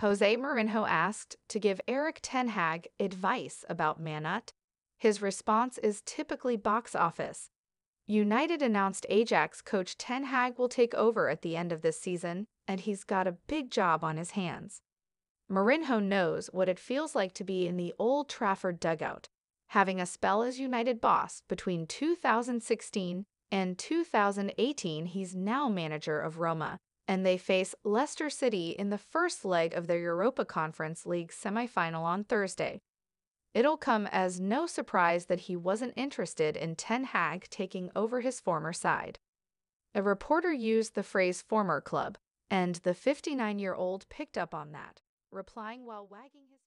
Jose Mourinho asked to give Erik Ten Hag advice about Man Utd. His response is typically box office. United announced Ajax coach Ten Hag will take over at the end of this season, and he's got a big job on his hands. Mourinho knows what it feels like to be in the Old Trafford dugout, having a spell as United boss between 2016 and 2018. He's now manager of Roma, and they face Leicester City in the first leg of their Europa Conference League semifinal on Thursday. It'll come as no surprise that he wasn't interested in Ten Hag taking over his former side. A reporter used the phrase former club, and the 59 year old picked up on that replying while wagging his